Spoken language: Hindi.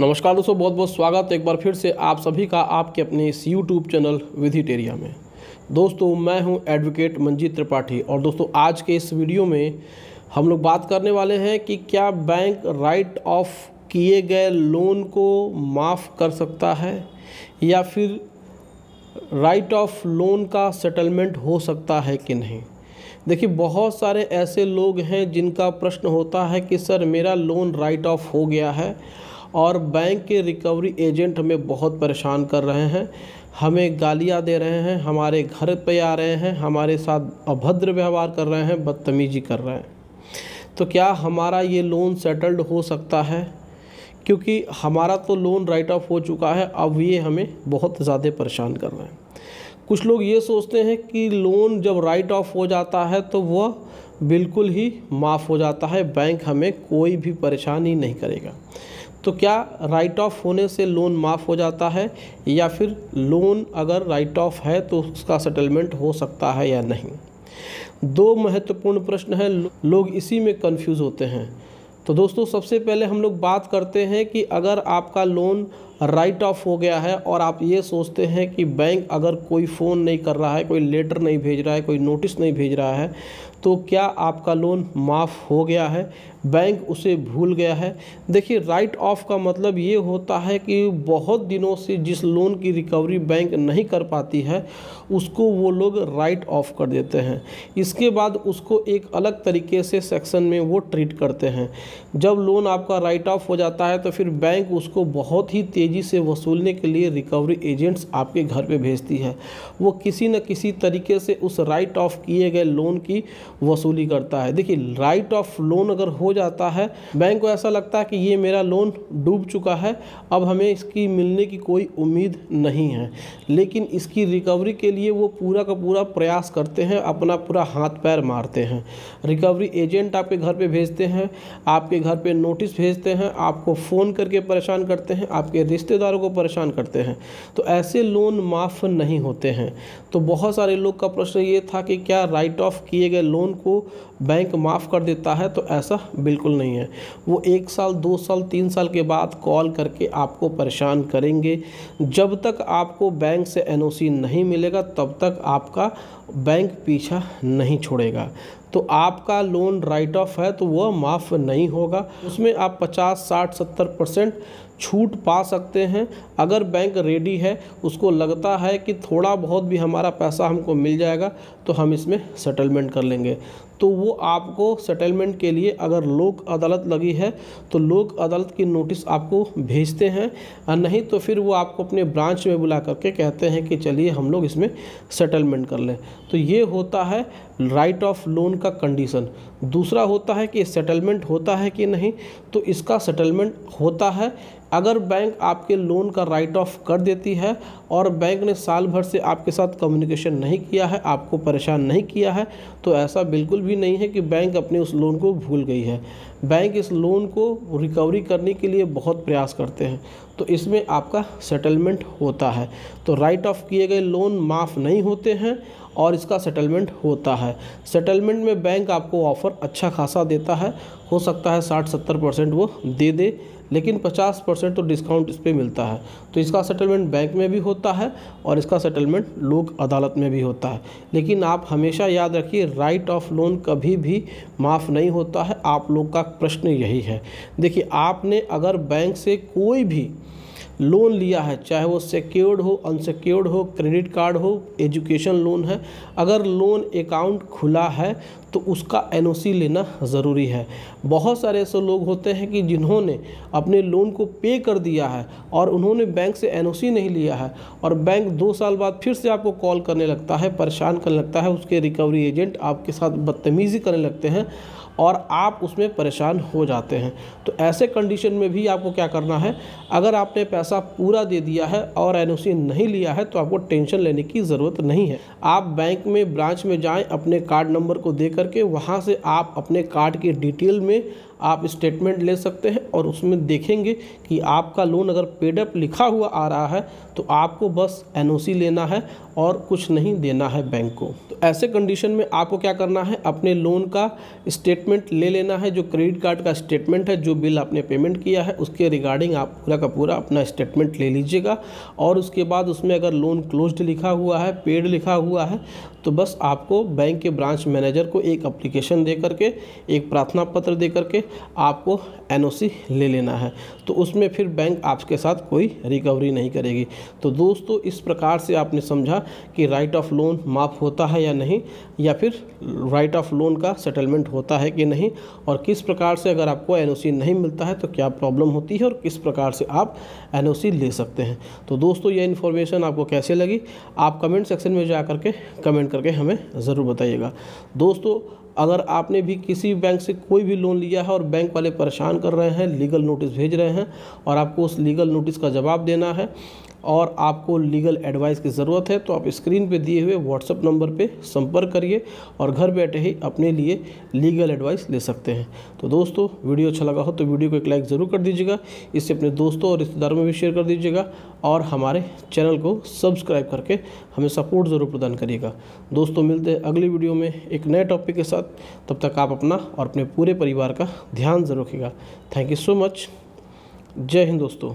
नमस्कार दोस्तों, बहुत बहुत स्वागत। है एक बार फिर से आप सभी का आपके अपने इस यूट्यूब चैनल विधिट एरिया में। दोस्तों, मैं हूँ एडवोकेट मंजीत त्रिपाठी और दोस्तों, आज के इस वीडियो में हम लोग बात करने वाले हैं कि क्या बैंक राइट ऑफ़ किए गए लोन को माफ़ कर सकता है या फिर राइट ऑफ़ लोन का सेटलमेंट हो सकता है कि नहीं। देखिए, बहुत सारे ऐसे लोग हैं जिनका प्रश्न होता है कि, सर, मेरा लोन राइट ऑफ़ हो गया है और बैंक के रिकवरी एजेंट हमें बहुत परेशान कर रहे हैं। हमें गालियाँ दे रहे हैं, हमारे घर पे आ रहे हैं, हमारे साथ अभद्र व्यवहार कर रहे हैं, बदतमीजी कर रहे हैं। तो क्या हमारा ये लोन सेटल्ड हो सकता है? क्योंकि हमारा तो लोन राइट ऑफ़ हो चुका है, अब ये हमें बहुत ज़्यादा परेशान कर रहे हैं। कुछ लोग ये सोचते हैं कि लोन जब राइट ऑफ़ हो जाता है तो वह बिल्कुल ही माफ़ हो जाता है। बैंक हमें कोई भी परेशानी नहीं करेगा। तो क्या राइट ऑफ़ होने से लोन माफ़ हो जाता है या फिर लोन अगर राइट ऑफ़ है तो उसका सेटलमेंट हो सकता है या नहीं? दो महत्वपूर्ण प्रश्न हैं, लोग इसी में कंफ्यूज होते हैं। तो दोस्तों, सबसे पहले हम लोग बात करते हैं कि अगर आपका लोन राइट ऑफ़ हो गया है और आप ये सोचते हैं कि बैंक अगर कोई फ़ोन नहीं कर रहा है, कोई लेटर नहीं भेज रहा है, कोई नोटिस नहीं भेज रहा है तो क्या आपका लोन माफ़ हो गया है? बैंक उसे भूल गया है। देखिए राइट ऑफ़ का मतलब ये होता है कि बहुत दिनों से जिस लोन की रिकवरी बैंक नहीं कर पाती है, उसको वो लोग राइट ऑफ़ कर देते हैं। इसके बाद उसको एक अलग तरीके से सेक्शन में वो ट्रीट करते हैं। जब लोन आपका राइट ऑफ़ हो जाता है तो फिर बैंक उसको बहुत ही तेज़ी से वसूलने के लिए रिकवरी एजेंट्स आपके घर पे भेजती है। वो किसी न किसी तरीके से उस राइट ऑफ़ किए गए लोन की वसूली करता है। देखिए राइट ऑफ़ लोन अगर हो जाता है बैंक को ऐसा लगता है कि ये मेरा लोन डूब चुका है, अब हमें इसकी मिलने की कोई उम्मीद नहीं है। लेकिन इसकी रिकवरी के लिए वो पूरा का पूरा प्रयास करते हैं, अपना पूरा हाथ पैर मारते हैं। रिकवरी एजेंट आपके घर पे भेजते हैं, आपके घर पे नोटिस भेजते हैं, आपको फ़ोन करके परेशान करते हैं, आपके रिश्तेदारों को परेशान करते हैं। तो ऐसे लोन माफ़ नहीं होते हैं। तो बहुत सारे लोग का प्रश्न ये था कि क्या राइट ऑफ़ किए गए लोन को बैंक माफ़ कर देता है? तो ऐसा बिल्कुल नहीं है। वो एक साल, दो साल, तीन साल के बाद कॉल करके आपको परेशान करेंगे। जब तक आपको बैंक से एनओसी नहीं मिलेगा, तब तक आपका बैंक पीछा नहीं छोड़ेगा। तो आपका लोन राइट ऑफ़ है तो वह माफ़ नहीं होगा। उसमें आप 50 60 70 परसेंट छूट पा सकते हैं। अगर बैंक रेडी है, उसको लगता है कि थोड़ा बहुत भी हमारा पैसा हमको मिल जाएगा तो हम इसमें सेटलमेंट कर लेंगे। तो वो आपको सेटलमेंट के लिए अगर लोक अदालत लगी है तो लोक अदालत की नोटिस आपको भेजते हैं। और नहीं तो फिर वो आपको अपने ब्रांच में बुला करके कहते हैं कि चलिए हम लोग इसमें सेटलमेंट कर लें। तो ये होता है राइट ऑफ़ लोन का कंडीशन दूसरा होता है कि सेटलमेंट होता है कि नहीं तो इसका सेटलमेंट होता है। अगर बैंक आपके लोन का राइट ऑफ़ कर देती है और बैंक ने साल भर से आपके साथ कम्युनिकेशन नहीं किया है, आपको परेशान नहीं किया है तो ऐसा बिल्कुल भी नहीं है कि बैंक अपने उस लोन को भूल गई है। बैंक इस लोन को रिकवरी करने के लिए बहुत प्रयास करते हैं। तो इसमें आपका सेटलमेंट होता है। तो राइट ऑफ़ किए गए लोन माफ़ नहीं होते हैं और इसका सेटलमेंट होता है। सेटलमेंट में बैंक आपको ऑफ़र अच्छा खासा देता है। हो सकता है साठ सत्तर परसेंट वो दे दे, लेकिन 50 परसेंट तो डिस्काउंट इस पर मिलता है। तो इसका सेटलमेंट बैंक में भी होता है और इसका सेटलमेंट लोक अदालत में भी होता है। लेकिन आप हमेशा याद रखिए राइट ऑफ़ लोन कभी भी माफ़ नहीं होता है। आप लोग का प्रश्न यही है। देखिए, आपने अगर बैंक से कोई भी लोन लिया है, चाहे वो सिक्योर्ड हो अनसिक्योर्ड हो क्रेडिट कार्ड हो एजुकेशन लोन है। अगर लोन अकाउंट खुला है तो उसका एनओसी लेना ज़रूरी है। बहुत सारे ऐसे लोग होते हैं कि जिन्होंने अपने लोन को पे कर दिया है और उन्होंने बैंक से एनओसी नहीं लिया है और बैंक दो साल बाद फिर से आपको कॉल करने लगता है, परेशान करने लगता है, उसके रिकवरी एजेंट आपके साथ बदतमीज़ी करने लगते हैं। और आप उसमें परेशान हो जाते हैं। तो ऐसे कंडीशन में भी आपको क्या करना है? अगर आपने पैसा पूरा दे दिया है और एनओसी नहीं लिया है तो आपको टेंशन लेने की ज़रूरत नहीं है। आप बैंक में ब्रांच में जाएँ, अपने कार्ड नंबर को दे करके वहाँ से आप अपने कार्ड की डिटेल में आप स्टेटमेंट ले सकते हैं और उसमें देखेंगे कि आपका लोन अगर पेडअप लिखा हुआ आ रहा है तो आपको बस एनओसी लेना है और कुछ नहीं देना है बैंक को। तो ऐसे कंडीशन में आपको क्या करना है? अपने लोन का स्टेटमेंट ले लेना है, जो क्रेडिट कार्ड का स्टेटमेंट है, जो बिल आपने पेमेंट किया है, उसके रिगार्डिंग आप पूरा का पूरा अपना स्टेटमेंट ले लीजिएगा। और उसके बाद उसमें अगर लोन क्लोज्ड लिखा हुआ है पेड लिखा हुआ है तो बस आपको बैंक के ब्रांच मैनेजर को एक अप्लीकेशन दे करके एक प्रार्थना पत्र दे करके आपको एनओसी ले लेना है। तो उसमें फिर बैंक आपके साथ कोई रिकवरी नहीं करेगी। तो दोस्तों, इस प्रकार से आपने समझा कि राइट ऑफ़ लोन माफ़ होता है या नहीं, या फिर राइट ऑफ़ लोन का सेटलमेंट होता है कि नहीं, और किस प्रकार से अगर आपको एन नहीं मिलता है तो क्या प्रॉब्लम होती है और किस प्रकार से आप एनओसी ले सकते हैं। तो दोस्तों, ये इन्फॉर्मेशन आपको कैसे लगी? आप कमेंट सेक्शन में जा करके कमेंट करके हमें ज़रूर बताइएगा। दोस्तों अगर आपने भी किसी बैंक से कोई भी लोन लिया है और बैंक वाले परेशान कर रहे हैं, लीगल नोटिस भेज रहे हैं और आपको उस लीगल नोटिस का जवाब देना है और आपको लीगल एडवाइस की ज़रूरत है तो आप स्क्रीन पे दिए हुए व्हाट्सअप नंबर पे संपर्क करिए और घर बैठे ही अपने लिए लीगल एडवाइस ले सकते हैं। तो दोस्तों, वीडियो अच्छा लगा हो तो वीडियो को एक लाइक ज़रूर कर दीजिएगा, इससे अपने दोस्तों और रिश्तेदारों में भी शेयर कर दीजिएगा और हमारे चैनल को सब्सक्राइब करके हमें सपोर्ट ज़रूर प्रदान करिएगा। दोस्तों, मिलते हैं अगली वीडियो में एक नए टॉपिक के साथ। तब तक आप अपना और अपने पूरे परिवार का ध्यान ज़रूर रखिएगा। थैंक यू सो मच जय हिंद दोस्तों।